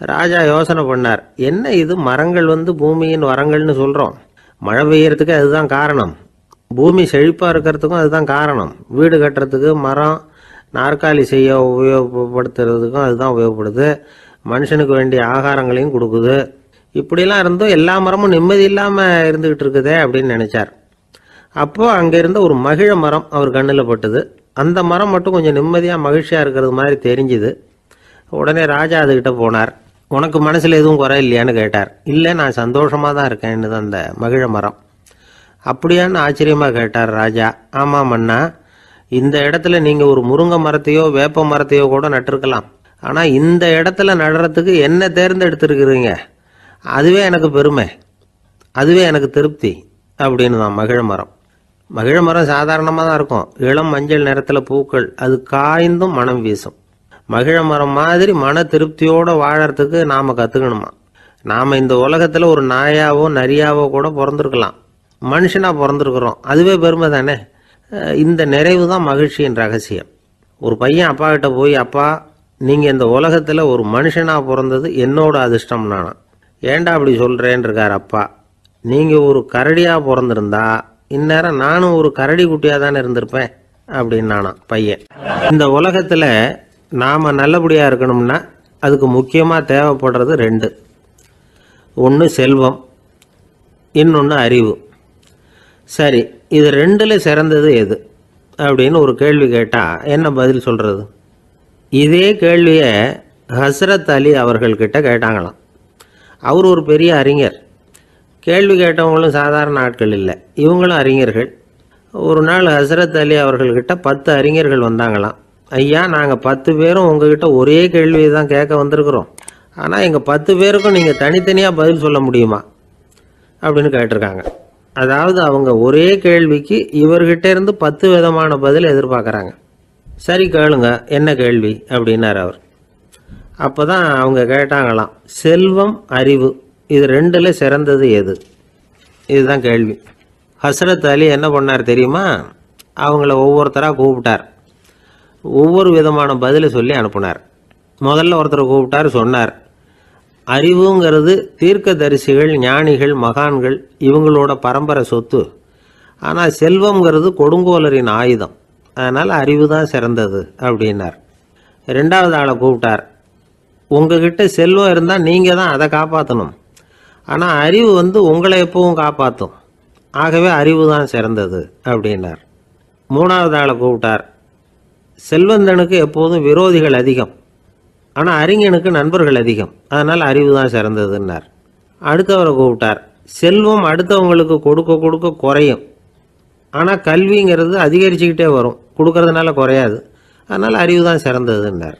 ராஜா யோசனை பண்ணார். என்ன இது? மரங்கள் வந்து பூமியின் வரங்கள்னு சொல்கிறோம் மழை பெய்யறதுக்கு அதுதான் காரணம். பூமி செழிப்பாக இருக்கிறதுக்கும் அதுதான் காரணம். வீடு கட்டுறதுக்கு மரம் நாற்காலி செய்ய உபயோகப்படுத்துறதுக்கும் அதுதான் உபயோகப்படுது. மனுஷனுக்கு வேண்டிய ஆகாரங்களையும் கொடுக்குது. இப்படிலாம் இருந்தும் எல்லா மரமும் நிம்மதி இல்லாமல் இருந்துக்கிட்டு இருக்குதே அப்படின்னு நினச்சார். அப்போது அங்கே இருந்த ஒரு மகிழ மரம் அவர் கண்ணில் பட்டுது. அந்த மரம் மட்டும் கொஞ்சம் நிம்மதியாக மகிழ்ச்சியாக இருக்கிறது மாதிரி தெரிஞ்சுது. உடனே ராஜா அதுக்கிட்ட போனார். உனக்கு மனசில் எதுவும் குறை இல்லையான்னு கேட்டார். இல்லை நான் சந்தோஷமாக தான் இருக்கேன்னு அந்த மகிழ மரம். அப்படியான்னு ஆச்சரியமாக கேட்டார் ராஜா. ஆமாம் அண்ணா இந்த இடத்துல நீங்கள் ஒரு முருங்கை மரத்தையோ வேப்ப மரத்தையோ கூட நட்டிருக்கலாம். ஆனால் இந்த இடத்துல நடுறதுக்கு என்ன தேர்ந்தெடுத்துருக்குறீங்க? அதுவே எனக்கு பெருமை. அதுவே எனக்கு திருப்தி அப்படின்னு தான் மகிழ மரம். மகிழ மரம் சாதாரணமாக தான் இருக்கும். இளம் மஞ்சள் நிறத்தில் பூக்கள் அது காய்ந்தும் மனம் வீசும். மகிழ மரம் மாதிரி மன திருப்தியோடு வாழறதுக்கு நாம் கற்றுக்கணுமா நாம் இந்த உலகத்தில் ஒரு நாயாவோ நரியாவோ கூட பிறந்திருக்கலாம். மனுஷனாக பிறந்திருக்கிறோம். அதுவே பெருமை தானே? இந்த நிறைவு தான் மகிழ்ச்சியின் ரகசியம். ஒரு பையன் அப்பா கிட்ட போய் அப்பா நீங்கள் இந்த உலகத்தில் ஒரு மனுஷனாக பிறந்தது என்னோட அதிர்ஷ்டம் நானா? ஏன்டா அப்படி சொல்கிறேன்னு இருக்கார் அப்பா. நீங்கள் ஒரு கரடியாக பிறந்திருந்தா இந்நேரம் நானும் ஒரு கரடி குட்டியாக தானே இருந்திருப்பேன்? அப்படின்னு நானா பையன். இந்த உலகத்தில் நாம் நல்லபடியாக இருக்கணும்னா அதுக்கு முக்கியமாக தேவைப்படுறது ரெண்டு. ஒன்று செல்வம் இன்னொன்று அறிவு. சரி இது ரெண்டில் சிறந்தது எது? அப்படின்னு ஒரு கேள்வி கேட்டால் என்ன பதில் சொல்கிறது இதே கேள்வியை ஹஸ்ரத் அலி அவர்கள்கிட்ட கேட்டாங்களாம். அவர் ஒரு பெரிய அறிஞர். கேள்வி கேட்டவங்களும் சாதாரண ஆட்கள் இல்லை. இவங்களும் அறிஞர்கள். ஒரு நாள் ஹசரத் அலி அவர்கள்கிட்ட பத்து அறிஞர்கள் வந்தாங்களாம். ஐயா நாங்கள் பத்து பேரும் உங்ககிட்ட ஒரே கேள்வி தான் கேட்க வந்திருக்கிறோம். ஆனால் எங்கள் பத்து பேருக்கும் நீங்கள் தனித்தனியாக பதில் சொல்ல முடியுமா? அப்படின்னு கேட்டிருக்காங்க. அதாவது அவங்க ஒரே கேள்விக்கு இவர்கிட்ட இருந்து பத்து விதமான பதில் எதிர்பார்க்குறாங்க. சரி கேளுங்க என்ன கேள்வி? அப்படின்னார் அவர். அப்போ தான் அவங்க கேட்டாங்களாம் செல்வம் அறிவு இது ரெண்டில் சிறந்தது எது? இதுதான் கேள்வி. ஹசரத் அலி என்ன பண்ணார் தெரியுமா? அவங்கள ஒவ்வொருத்தராக கூப்பிட்டார். ஒவ்வொரு விதமான பதிலை சொல்லி அனுப்புனார். முதல்ல ஒருத்தரை கூப்பிட்டார் சொன்னார். அறிவுங்கிறது தீர்க்க தரிசிகள் ஞானிகள் மகான்கள் இவங்களோட பரம்பரை சொத்து. ஆனால் செல்வம்ங்கிறது கொடுங்கோலரின் ஆயுதம். அதனால் அறிவு தான் சிறந்தது அப்படின்னார். ரெண்டாவது ஆளை கூப்பிட்டார். உங்ககிட்ட செல்வம் இருந்தால் நீங்கள் தான் அதை காப்பாற்றணும் ஆனால் அறிவு வந்து உங்களை எப்பவும் காப்பாற்றும் ஆகவே அறிவு தான் சிறந்தது அப்படின்னார். மூணாவது ஆளை கூப்பிட்டார். செல்வந்தனுக்கு எப்போதும் விரோதிகள் அதிகம். ஆனால் அறிஞனுக்கு நண்பர்கள் அதிகம். அதனால் அறிவு தான் சிறந்ததுன்னார். அடுத்தவரை கூப்பிட்டார். செல்வம் அடுத்தவங்களுக்கு கொடுக்க கொடுக்க குறையும். ஆனால் கல்விங்கிறது அதிகரிச்சுக்கிட்டே வரும். கொடுக்கறதுனால குறையாது. அதனால் அறிவு தான் சிறந்ததுன்னார்.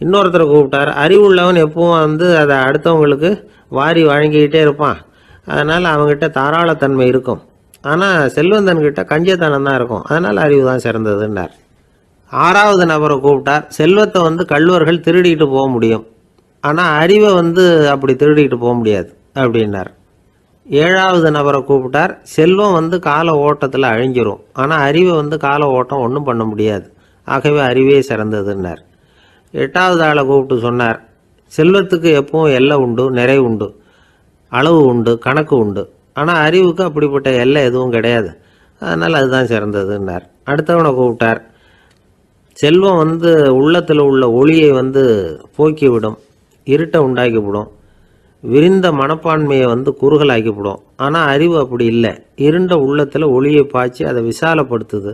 இன்னொருத்தரை கூப்பிட்டார். அறிவு உள்ளவன் எப்பவும் வந்து அதை அடுத்தவங்களுக்கு வாரி வழங்கிக்கிட்டே இருப்பான். அதனால் அவங்ககிட்ட தாராளத்தன்மை இருக்கும். ஆனால் செல்வந்தன்கிட்ட கஞ்சத்தனம் தான் இருக்கும். அதனால் அறிவு தான் சிறந்ததுன்னார். ஆறாவது நபரை கூப்பிட்டார் செல்வத்தை வந்து கல்வர்கள் திருடிட்டு போக முடியும். ஆனால் அறிவை வந்து அப்படி திருடிட்டு போக முடியாது அப்படின்னார். ஏழாவது நபரை கூப்பிட்டார் செல்வம் வந்து கால ஓட்டத்தில் அழிஞ்சிரும். ஆனால் அறிவை வந்து கால ஓட்டம் ஒன்றும் பண்ண முடியாது. ஆகவே அறிவே சிறந்ததுன்னார். எட்டாவது ஆளை கூப்பிட்டு சொன்னார் செல்வத்துக்கு எப்பவும் எல்லை உண்டு நிறை உண்டு அளவு உண்டு கணக்கு உண்டு. ஆனால் அறிவுக்கு அப்படிப்பட்ட எல்லை எதுவும் கிடையாது. அதனால் அதுதான் சிறந்ததுன்னார். அடுத்தவனை கூப்பிட்டார் செல்வம் வந்து உள்ளத்தில் உள்ள ஒளியை வந்து போக்கிவிடும் இருட்டை உண்டாக்கிவிடும். விரிந்த மனப்பான்மையை வந்து குறுகலாக்கிவிடும். ஆனால் அறிவு அப்படி இல்லை. இருண்ட உள்ளத்தில் ஒளியை பாய்ச்சி அதை விசாலப்படுத்துது.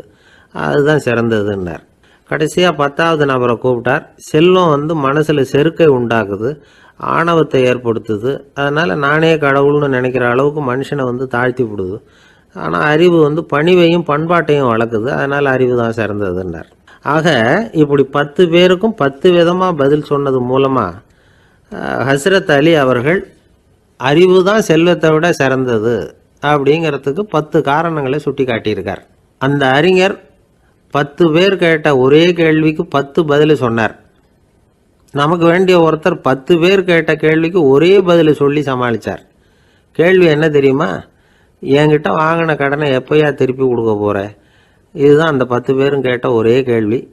அதுதான் சிறந்ததுன்னார். கடைசியாக பத்தாவது நபரை கூப்பிட்டார். செல்வம் வந்து மனசில் செருக்கை உண்டாக்குது ஆணவத்தை ஏற்படுத்துது. அதனால் நானே கடவுள்னு நினைக்கிற அளவுக்கு மனுஷனை வந்து தாழ்த்தி விடுது. ஆனால் அறிவு வந்து பணிவையும் பண்பாட்டையும் வளர்க்குது. அதனால் அறிவு தான் சிறந்ததுன்னார். ஆக இப்படி பத்து பேருக்கும் பத்து விதமாக பதில் சொன்னது மூலமாக ஹஸ்ரத் அலி அவர்கள் அறிவு தான் செல்வத்தை விட சிறந்தது அப்படிங்கிறதுக்கு பத்து காரணங்களை சுட்டி காட்டியிருக்கார் அந்த அறிஞர் பத்து பேர் கேட்ட ஒரே கேள்விக்கு பத்து பதில் சொன்னார். நமக்கு வேண்டிய ஒருத்தர் பத்து பேர் கேட்ட கேள்விக்கு ஒரே பதில் சொல்லி சமாளித்தார் கேள்வி என்ன தெரியுமா? என்கிட்ட வாங்கின கடனை எப்போயா திருப்பி கொடுக்க போகிறேன் இதுதான் அந்த பத்து பேரும் கேட்ட ஒரே கேள்வி.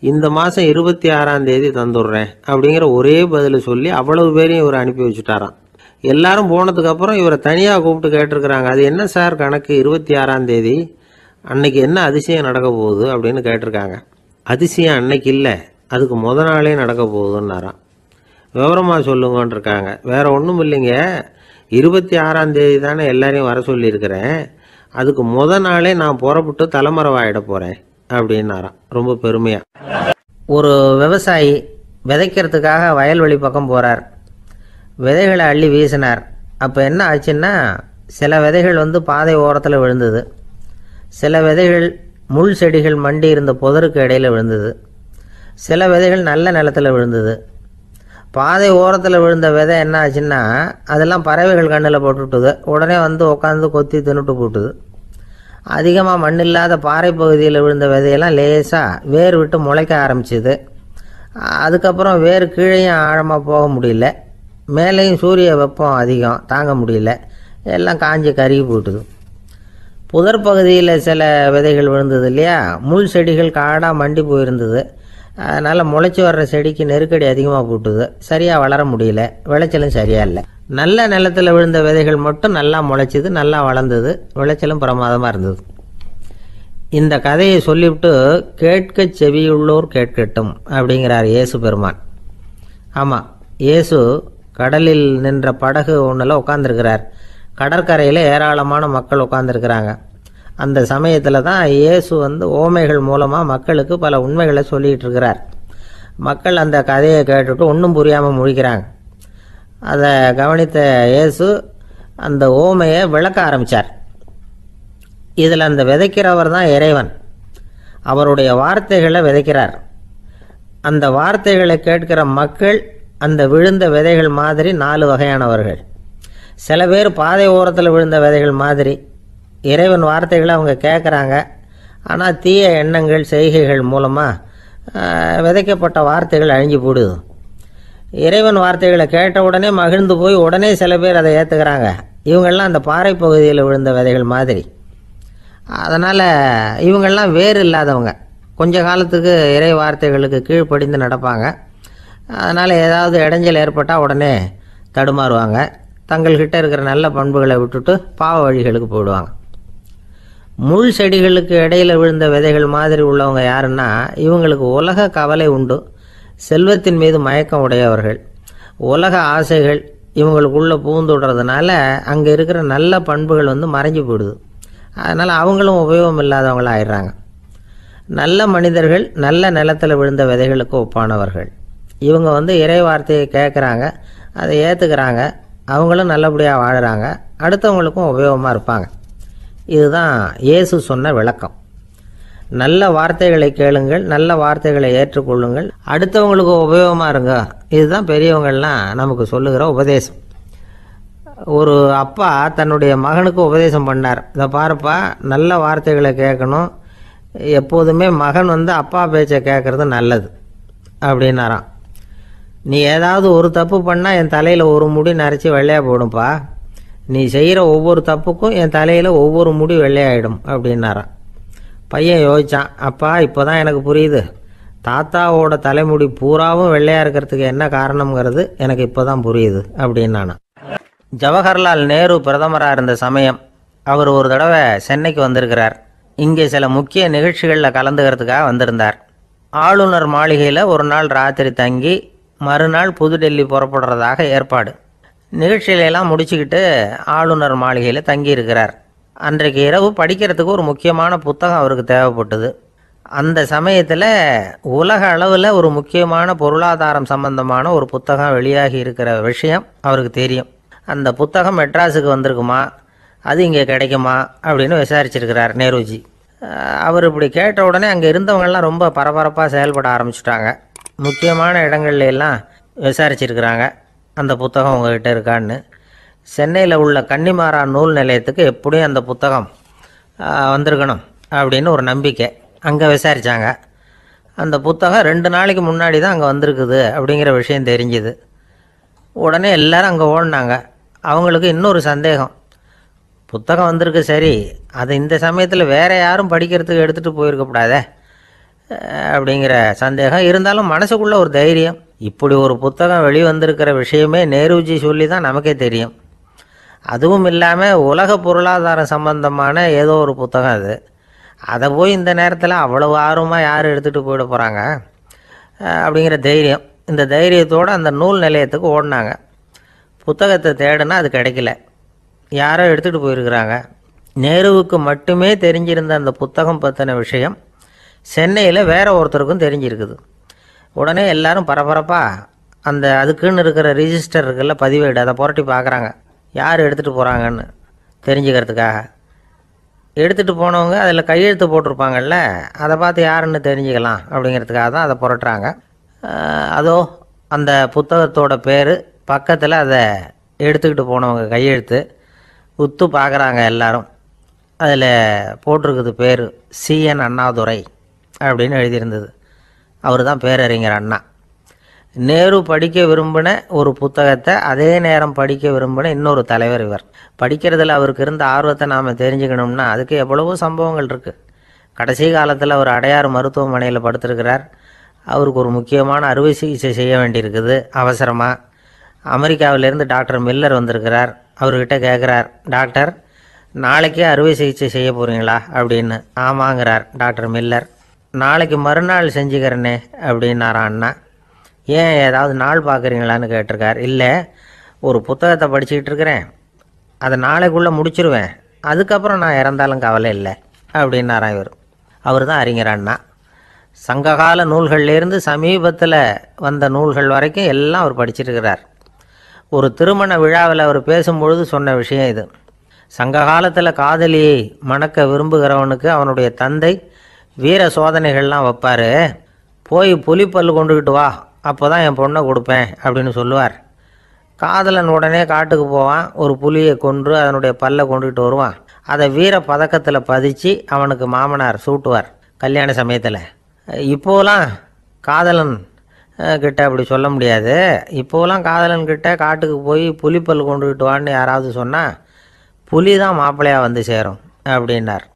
இந்த மாதம் இருபத்தி ஆறாம் தேதி தந்துடுறேன் அப்படிங்கிற ஒரே பதில் சொல்லி அவ்வளவு பேரையும் இவர் அனுப்பி வச்சுட்டாராம். எல்லாரும் போனதுக்கப்புறம் இவரை தனியாக கூப்பிட்டு கேட்டிருக்கிறாங்க. அது என்ன சார் கணக்கு இருபத்தி ஆறாம் தேதி? அன்னைக்கு என்ன அதிசயம் நடக்க போகுது அப்படின்னு கேட்டிருக்காங்க. அதிசயம் அன்னைக்கு இல்லை அதுக்கு முத நாளே நடக்க போகுதுன்னாராம். விவரமாக சொல்லுங்கன்னு இருக்காங்க வேற ஒன்றும் இல்லைங்க. இருபத்தி ஆறாம் தேதி தானே எல்லாரையும் வர சொல்லியிருக்கிறேன். அதுக்கு முத நாளே நான் புறப்பட்டு தலைமறைவாயிட போகிறேன் அப்படின்னாராம் ரொம்ப பெருமையாக ஒரு விவசாயி விதைக்கிறதுக்காக வயல்வெளி பக்கம் போகிறார் விதைகளை அள்ளி வீசினார். அப்போ என்ன ஆச்சுன்னா சில விதைகள் வந்து பாதை ஓரத்தில் விழுந்தது. சில விதைகள் முள் செடிகள் மண்டி இருந்த புதருக்கு இடையில விழுந்தது. சில விதைகள் நல்ல நிலத்தில் விழுந்தது. பாதை ஓரத்தில் விழுந்த விதை என்ன ஆச்சுன்னா அதெல்லாம் பறவைகள் கண்ணில் போட்டுவிட்டுது. உடனே வந்து உட்காந்து கொத்தி தின்னுட்டு போட்டுது. அதிகமாக மண் இல்லாத பாறை பகுதியில் விழுந்த விதையெல்லாம் லேசாக வேர் விட்டு முளைக்க ஆரம்பிச்சிது. அதுக்கப்புறம் வேர் கீழேயும் ஆழமாக போக முடியல. மேலேயும் சூரிய வெப்பம் அதிகம் தாங்க முடியல. எல்லாம் காஞ்சி கருகி போட்டுது. புதர் பகுதியில் சில விதைகள் விழுந்தது இல்லையா? முள் செடிகள் காடாக மண்டி போயிருந்தது. அதனால் முளைச்சி வர்ற செடிக்கு நெருக்கடி அதிகமாக போட்டுது. சரியாக வளர முடியல. விளைச்சலும் சரியாக இல்லை. நல்ல நிலத்தில் விழுந்த விதைகள் மட்டும் நல்லா முளைச்சிது நல்லா வளர்ந்தது. விளைச்சலும் பிரமாதமாக இருந்தது. இந்த கதையை சொல்லிவிட்டு கேட்க செவியுள்ளோர் கேட்கட்டும் அப்படிங்கிறார் இயேசு பெருமான். ஆமாம் இயேசு கடலில் நின்ற படகு ஒன்றில் உட்காந்துருக்கிறார் கடற்கரையில் ஏராளமான மக்கள் உட்காந்துருக்கிறாங்க அந்த சமயத்தில் தான் இயேசு வந்து ஓமைகள் மூலமாக மக்களுக்கு பல உண்மைகளை சொல்லிகிட்டு இருக்கிறார். மக்கள் அந்த கதையை கேட்டுட்டு ஒன்றும் புரியாமல் முழிக்கிறாங்க. அதை கவனித்த இயேசு அந்த ஓமையை விளக்க ஆரம்பித்தார் இதில் அந்த விதைக்கிறவர் தான் இறைவன். அவருடைய வார்த்தைகளை விதைக்கிறார். அந்த வார்த்தைகளை கேட்கிற மக்கள் அந்த விழுந்த விதைகள் மாதிரி நாலு வகையானவர்கள். சில பேர் பாதை ஓரத்தில் விழுந்த விதைகள் மாதிரி இறைவன் வார்த்தைகளை அவங்க கேட்குறாங்க ஆனால் தீய எண்ணங்கள் செய்கைகள் மூலமாக விதைக்கப்பட்ட வார்த்தைகள் அழிஞ்சு போடுது. இறைவன் வார்த்தைகளை கேட்ட உடனே மகிழ்ந்து போய் உடனே சில பேர் அதை ஏற்றுக்கிறாங்க இவங்கெல்லாம் அந்த பாறை பகுதியில் விழுந்த விதைகள் மாதிரி. அதனால் இவங்கெல்லாம் வேறு இல்லாதவங்க. கொஞ்ச காலத்துக்கு இறை வார்த்தைகளுக்கு கீழ்ப்படிந்து நடப்பாங்க. அதனால் ஏதாவது இடைஞ்சல் ஏற்பட்டால் உடனே தடுமாறுவாங்க. தங்கள்கிட்ட இருக்கிற நல்ல பண்புகளை விட்டுட்டு பாவ வழிகளுக்கு போயிடுவாங்க. முள் செடிகளுக்கு இடையில் விழுந்த விதைகள் மாதிரி உள்ளவங்க யாருன்னா இவங்களுக்கு உலக கவலை உண்டு. செல்வத்தின் மீது மயக்கம் உடையவர்கள். உலக ஆசைகள் இவங்களுக்குள்ளே பூந்துடுறதுனால அங்கே இருக்கிற நல்ல பண்புகள் வந்து மறைஞ்சு போயிடுது. அதனால் அவங்களும் உபயோகம் இல்லாதவங்களாக ஆயிடுறாங்க. நல்ல மனிதர்கள் நல்ல நிலத்தில் விழுந்த விதைகளுக்கு ஒப்பானவர்கள். இவங்க வந்து இறை வார்த்தையை கேட்குறாங்க அதை ஏற்றுக்கிறாங்க அவங்களும் நல்லபடியாக வாழ்கிறாங்க அடுத்தவங்களுக்கும் உபயோகமாக இருப்பாங்க. இதுதான் இயேசு சொன்ன விளக்கம். நல்ல வார்த்தைகளை கேளுங்கள் நல்ல வார்த்தைகளை ஏற்றுக்கொள்ளுங்கள். அடுத்தவங்களுக்கு உபயோகமாக இருங்க. இதுதான் பெரியவங்கள்லாம் நமக்கு சொல்லுகிற உபதேசம். ஒரு அப்பா தன்னுடைய மகனுக்கு உபதேசம் பண்ணார். இதை பாருப்பா நல்ல வார்த்தைகளை கேட்கணும். எப்போதுமே மகன் வந்து அப்பா பேச்சை கேட்குறது நல்லது அப்படின்னாராம். நீ ஏதாவது ஒரு தப்பு பண்ணால் என் தலையில் ஒரு முடி நரைச்சி வெள்ளையாக போடும்பா. நீ செய்கிற ஒவ்வொரு தப்புக்கும் என் தலையில் ஒவ்வொரு முடி வெள்ளையாயிடும் அப்படின்னாராம் பையன் யோசித்தான் அப்பா இப்போ தான் எனக்கு புரியுது. தாத்தாவோட தலைமுடி பூராவும் வெள்ளையாக இருக்கிறதுக்கு என்ன காரணம்ங்கிறது எனக்கு இப்போ தான் புரியுது அப்படின்னானா. ஜவஹர்லால் நேரு பிரதமராக இருந்த சமயம் அவர் ஒரு தடவை சென்னைக்கு வந்திருக்கிறார். இங்கே சில முக்கிய நிகழ்ச்சிகளில் கலந்துக்கிறதுக்காக வந்திருந்தார். ஆளுநர் மாளிகையில் ஒரு நாள் ராத்திரி தங்கி மறுநாள் புதுடெல்லி புறப்படுறதாக ஏற்பாடு. நிகழ்ச்சியிலெல்லாம் முடிச்சுக்கிட்டு ஆளுநர் மாளிகையில் தங்கியிருக்கிறார். அன்றைக்கு இரவு படிக்கிறதுக்கு ஒரு முக்கியமான புத்தகம் அவருக்கு தேவைப்பட்டது. அந்த சமயத்தில் உலக அளவில் ஒரு முக்கியமான பொருளாதாரம் சம்பந்தமான ஒரு புத்தகம் வெளியாகி இருக்கிற விஷயம் அவருக்கு தெரியும். அந்த புத்தகம் மெட்ராஸுக்கு வந்திருக்குமா? அது இங்கே கிடைக்குமா? அப்படின்னு விசாரிச்சிருக்கிறார் நேருஜி. அவர் இப்படி கேட்ட உடனே அங்கே இருந்தவங்கெல்லாம் ரொம்ப பரபரப்பாக செயல்பட ஆரம்பிச்சிட்டாங்க. முக்கியமான இடங்கள்ல எல்லாம் விசாரிச்சிருக்கிறாங்க. அந்த புத்தகம் உங்ககிட்ட இருக்கான்னு. சென்னையில் உள்ள கன்னிமாரா நூல் நிலையத்துக்கு எப்படியும் அந்த புத்தகம் வந்திருக்கணும் அப்படின்னு ஒரு நம்பிக்கை. அங்கே விசாரித்தாங்க அந்த புத்தகம் ரெண்டு நாளைக்கு முன்னாடி தான் அங்கே வந்திருக்குது அப்படிங்கிற விஷயம் தெரிஞ்சுது. உடனே எல்லோரும் அங்கே ஓடினாங்க. அவங்களுக்கு இன்னொரு சந்தேகம். புத்தகம் வந்திருக்கு சரி அது இந்த சமயத்தில் வேறு யாரும் படிக்கிறதுக்கு எடுத்துகிட்டு போயிருக்கக்கூடாதே அப்படிங்கிற சந்தேகம். இருந்தாலும் மனசுக்குள்ளே ஒரு தைரியம். இப்படி ஒரு புத்தகம் வெளிவந்திருக்கிற விஷயமே நேருஜி சொல்லி தான் நமக்கே தெரியும். அதுவும் இல்லாமல் உலக பொருளாதாரம் சம்பந்தமான ஏதோ ஒரு புத்தகம் அது. அதை போய் இந்த நேரத்தில் அவ்வளவு ஆர்வமாக யார் எடுத்துகிட்டு போயிட போகிறாங்க அப்படிங்கிற தைரியம். இந்த தைரியத்தோடு அந்த நூல் நிலையத்துக்கு ஓடினாங்க. புத்தகத்தை தேடினா அது கிடைக்கல. யாரோ எடுத்துகிட்டு போயிருக்கிறாங்க. நேருவுக்கு மட்டுமே தெரிஞ்சிருந்த அந்த புத்தகம் பற்றின விஷயம் சென்னையில் வேற ஒருத்தருக்கும் தெரிஞ்சிருக்குது. உடனே எல்லாரும் பரபரப்பாக அந்த அதுக்குன்னு இருக்கிற ரிஜிஸ்டர் இருக்குல்ல பதிவேடு அதை புரட்டி பார்க்குறாங்க. யார் எடுத்துகிட்டு போகிறாங்கன்னு தெரிஞ்சுக்கிறதுக்காக. எடுத்துகிட்டு போனவங்க அதில் கையெழுத்து போட்டிருப்பாங்கல்ல அதை பார்த்து யாருன்னு தெரிஞ்சுக்கலாம் அப்படிங்கிறதுக்காக தான் அதை புரட்டுறாங்க. அதோ அந்த புத்தகத்தோட பேர் பக்கத்தில் அதை எடுத்துக்கிட்டு போனவங்க கையெழுத்து உத்து பார்க்குறாங்க எல்லாரும். அதில் போட்டிருக்குது பேர் சிஎன் அண்ணாதுரை அப்படின்னு எழுதியிருந்தது. அவர் தான் பேரறிஞர் அண்ணா. நேரு படிக்க விரும்பின ஒரு புத்தகத்தை அதே நேரம் படிக்க விரும்பின இன்னொரு தலைவர் இவர். படிக்கிறதுல அவருக்கு இருந்த ஆர்வத்தை நாம் தெரிஞ்சுக்கணும்னா அதுக்கு எவ்வளவோ சம்பவங்கள் இருக்குது கடைசி காலத்தில் அவர் அடையாறு மருத்துவமனையில் படுத்திருக்கிறார். அவருக்கு ஒரு முக்கியமான அறுவை சிகிச்சை செய்ய வேண்டியிருக்குது. அவசரமாக அமெரிக்காவிலேருந்து டாக்டர் மில்லர் வந்திருக்கிறார். அவர்கிட்ட கேட்குறார் டாக்டர் நாளைக்கே அறுவை சிகிச்சை செய்ய போகிறீங்களா அப்படின்னு. ஆமாங்கிறார் டாக்டர் மில்லர். நாளைக்கு மறுநாள் செஞ்சுக்கிறேனே அப்படின்னாரா அண்ணா. ஏன் ஏதாவது நாள் பார்க்குறீங்களான்னு கேட்டிருக்கார். இல்லை ஒரு புத்தகத்தை படிச்சுக்கிட்டு இருக்கிறேன். அதை நாளைக்குள்ளே முடிச்சிருவேன். அதுக்கப்புறம் நான் இறந்தாலும் கவலை இல்லை அப்படின்னாரா இவர். அவர் தான் அறிஞர் அண்ணா. சங்ககால நூல்கள்லேருந்து சமீபத்தில் வந்த நூல்கள் வரைக்கும் எல்லாம் அவர் படிச்சிருக்கிறார் ஒரு திருமண விழாவில் அவர் பேசும்பொழுது சொன்ன விஷயம் இது. சங்க காலத்தில் காதலியை மணக்க விரும்புகிறவனுக்கு அவனுடைய தந்தை வீர சோதனைகள்லாம் வைப்பார். போய் புலிப்பல்லு கொண்டுக்கிட்டு வா அப்போ தான் என் பொண்ணை கொடுப்பேன் அப்படின்னு சொல்லுவார். காதலன் உடனே காட்டுக்கு போவான் ஒரு புலியை கொன்று அதனுடைய பல்லை கொண்டுகிட்டு வருவான். அதை வீர பதக்கத்தில் பதிச்சு அவனுக்கு மாமனார் சூட்டுவார் கல்யாண சமயத்தில். இப்போலாம் காதலன் கிட்ட அப்படி சொல்ல முடியாது. இப்போலாம் காதலன் கிட்ட காட்டுக்கு போய் புலிப்பல் கொண்டுக்கிட்டு வான்னு யாராவது சொன்னால் புலி தான் மாப்பிள்ளையாக வந்து சேரும் அப்படின்னார்.